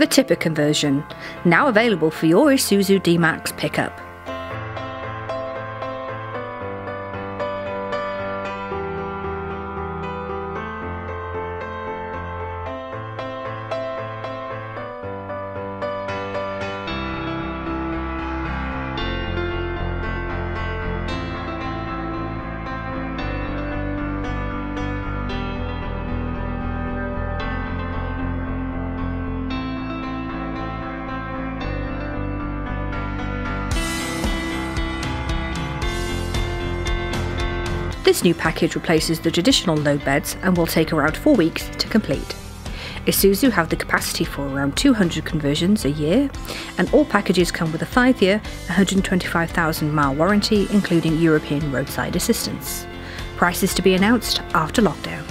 The tipper conversion, now available for your Isuzu D-Max pickup. This new package replaces the traditional load beds and will take around four weeks to complete. Isuzu have the capacity for around 200 conversions a year, and all packages come with a 5 year, 125,000 mile warranty, including European roadside assistance. Prices to be announced after lockdown.